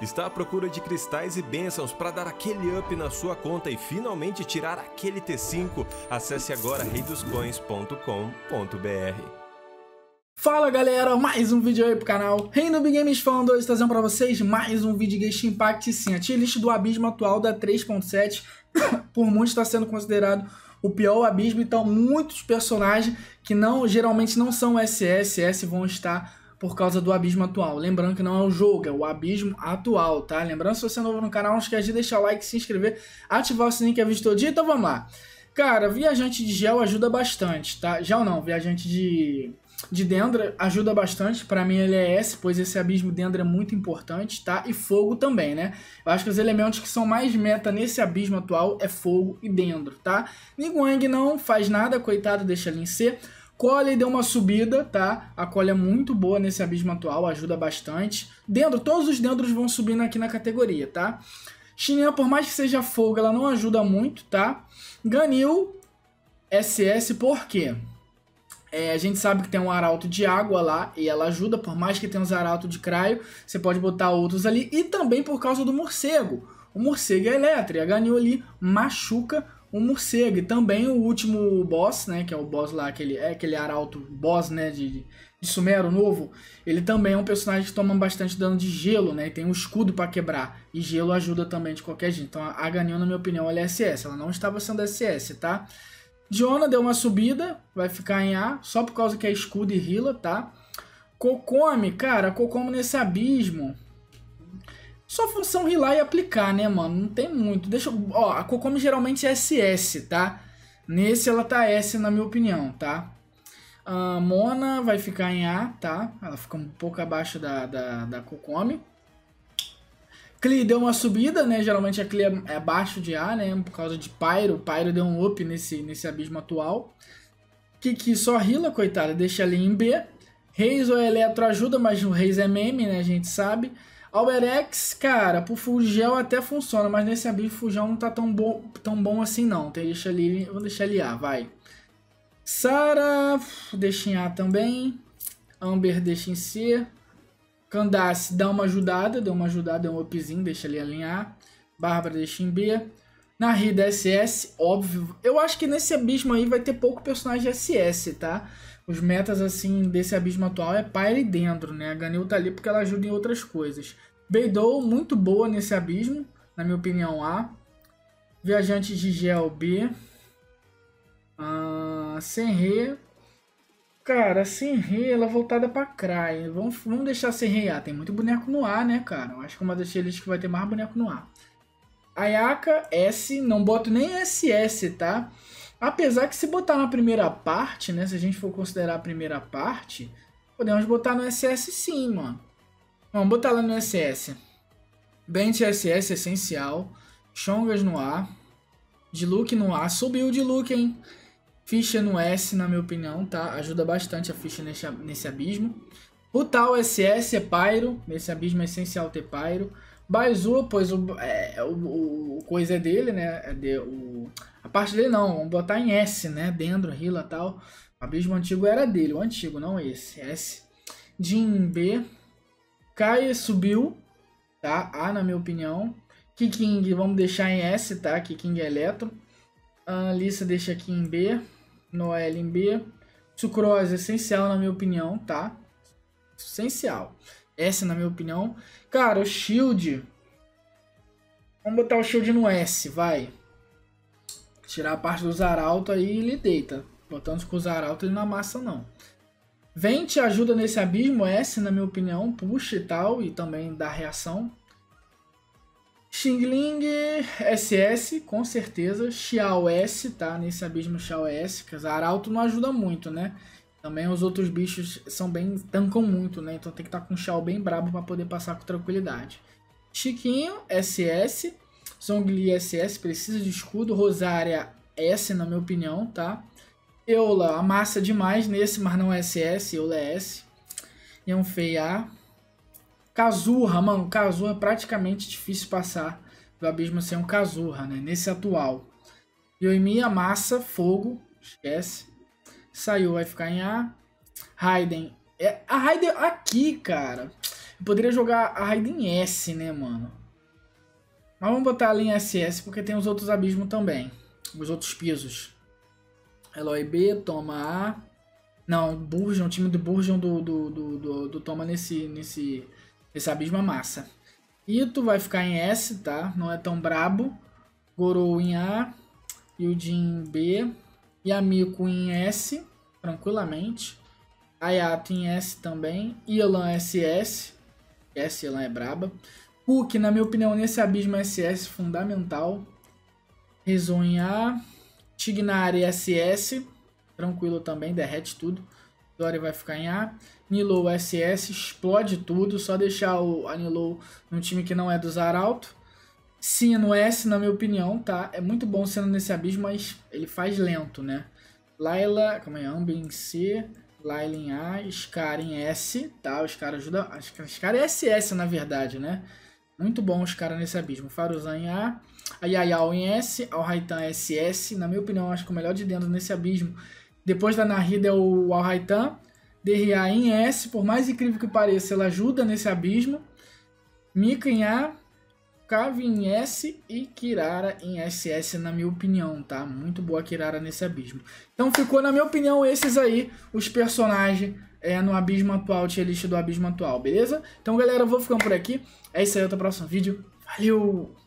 Está à procura de cristais e bênçãos para dar aquele up na sua conta e finalmente tirar aquele T5? Acesse agora reidoscoins.com.br. Fala galera, mais um vídeo aí pro canal Reino Big Games falando hoje, trazendo pra vocês mais um vídeo de Genshin Impact sim, a tier list do abismo atual da 3.7 por muitos está sendo considerado o pior abismo, então muitos personagens que não geralmente não são SS, S vão estar por causa do abismo atual. Lembrando que não é o jogo, é o abismo atual, tá? Lembrando, se você é novo no canal, não esquece de deixar o like, se inscrever, ativar o sininho que é vídeo todo dia. Então vamos lá. Cara, viajante de gel ajuda bastante, tá? Gel não, viajante de, de Dendra ajuda bastante. Para mim ele é S, pois esse abismo Dendra é muito importante, tá? E fogo também, né? Eu acho que os elementos que são mais meta nesse abismo atual é fogo e Dendro, tá? Niguang não faz nada, coitado, deixa ele em C. Cole deu uma subida, tá? A Cole é muito boa nesse abismo atual, ajuda bastante. Dentro, todos os dendros vão subindo aqui na categoria, tá? Xinyan, por mais que seja fogo, ela não ajuda muito, tá? Ganil, SS, por quê? É, a gente sabe que tem um arauto de água lá e ela ajuda, por mais que tenha uns arauto de craio, você pode botar outros ali. E também por causa do morcego. O morcego é elétrico, a Ganil ali machuca um morcego. E também o último boss, né? Que é o boss lá, aquele, é aquele arauto boss, né? De, de Sumero novo. Ele também é um personagem que toma bastante dano de gelo, né? E tem um escudo para quebrar. E gelo ajuda também de qualquer jeito. Então a Ganil, na minha opinião, ela é SS. Ela não estava sendo SS, tá? Diona deu uma subida, vai ficar em A, só por causa que é escudo e rila, tá? Kokome, cara, Kokome nesse abismo só função rilar e aplicar, né, mano? Não tem muito. Deixa eu... Ó, a Kokomi geralmente é SS, tá? Nesse ela tá S, na minha opinião, tá? A Mona vai ficar em A, tá? Ela fica um pouco abaixo da, da, da Kokomi. Klee deu uma subida, né? Geralmente a Klee é abaixo de A, né? Por causa de Pyro. Pyro deu um up nesse, nesse abismo atual. Kiki só rila, coitada, deixa ali em B. Reis ou Eletro ajuda, mas o Reis é meme, né? A gente sabe. Alberex, cara, pro Fugel até funciona, mas nesse abismo Fugel não tá tão bom, tão bom assim não. Tem, deixa ali, vou deixar ele A, vai. Sara, deixa em A também. Amber deixa em C. Candace dá uma ajudada, deu uma ajudada, deu um upzinho, deixa ali alinhar. Bárbara deixa em B. Narida SS, óbvio. Eu acho que nesse abismo aí vai ter pouco personagem SS, tá? Os metas, assim, desse abismo atual é Pyre dentro, né? A Ganil tá ali porque ela ajuda em outras coisas. Beidou, muito boa nesse abismo, na minha opinião, A. Viajante de Gel, B. Uh, Senre. Cara, Senre, ela é voltada pra Cry. Vamos, vamos deixar Senre A. Tem muito boneco no A, né, cara? Eu acho que é uma das tier que vai ter mais boneco no A. Ayaka, S. Não boto nem SS, tá? Apesar que se botar na primeira parte, né? Se a gente for considerar a primeira parte, podemos botar no SS sim, mano. Vamos botar lá no SS. Bent SS essencial. Chongas no A. Diluc no A. Subiu o Diluc, hein? Ficha no S, na minha opinião, tá? Ajuda bastante a ficha nesse, nesse abismo. O tal SS é Pyro. Nesse abismo é essencial ter Pyro. Baizu, pois o, é, o, o, coisa é dele, né? É de, o, a parte dele não, vamos botar em S, né? Dendro, Hila e tal. O abismo antigo era dele, o antigo, não esse. S. Jin B. Kai subiu, tá? A, na minha opinião. Kiking, vamos deixar em S, tá? Kiking é Eletro. A Lisa deixa aqui em B. Noel em B. Sucrose, essencial, na minha opinião, tá? Essencial. S, na minha opinião. Cara, o Shield. Vamos botar o Shield no S, vai. Tirar a parte do Zaralto aí ele deita. Botando com o Zaralto ele não amassa, não. Vente ajuda nesse abismo, S, na minha opinião. Puxa e tal, e também dá reação. Xingling SS, com certeza. Xiao S, tá? Nesse abismo Xiao S. Que Zaralto não ajuda muito, né? Também os outros bichos são bem tancam muito, né? Então tem que estar tá com um Shao bem brabo para poder passar com tranquilidade. Chiquinho, SS. Zongli SS, precisa de escudo. Rosária S, na minha opinião, tá? Eula, amassa demais nesse, mas não é SS. Eula é S. Yanfei A. Kazurra, mano. Kazurra é praticamente difícil passar do abismo sem um Kazurra, né? Nesse atual. Yoimi, amassa, fogo. Esquece. Saiu, vai ficar em A. Raiden. É, a Raiden aqui, cara. Eu poderia jogar a Raiden S, né, mano? Mas vamos botar ali em SS, porque tem os outros abismos também. Os outros pisos. Eloy B, toma A. Não, Burgeon, o time do Burgeon do, do, do, do, do toma nesse, nesse, nesse abismo é massa. Ito vai ficar em S, tá? Não é tão brabo. Gorou em A. Yujin B. Yamiko em S, tranquilamente. Ayato em S também. Ilan SS. S, Ilan é braba. Cook, na minha opinião, nesse abismo SS fundamental. Rezon em A. Tignari SS. Tranquilo também, derrete tudo. Dory vai ficar em A. Nilo SS, explode tudo. Só deixar o Anilo num time que não é do Zaralto. Sino S, na minha opinião, tá? É muito bom sendo nesse abismo, mas ele faz lento, né? Laila, calma aí, Ambi em C. Laila em A. Scar em S, tá? Os caras ajudam. Scar é SS, na verdade, né? Muito bom os caras nesse abismo. Faruzan em A. A Yayao em S. Al Raitan SS. Na minha opinião, acho que o melhor de dentro nesse abismo. Depois da Narida é o Al Raitan. DRA em S. Por mais incrível que pareça, ela ajuda nesse abismo. Mika em A. Cave em S e Kirara em SS, na minha opinião, tá? Muito boa Kirara nesse abismo. Então ficou, na minha opinião, esses aí, os personagens é, no abismo atual, tier list do abismo atual, beleza? Então, galera, eu vou ficando por aqui. É isso aí, até o próximo vídeo. Valeu!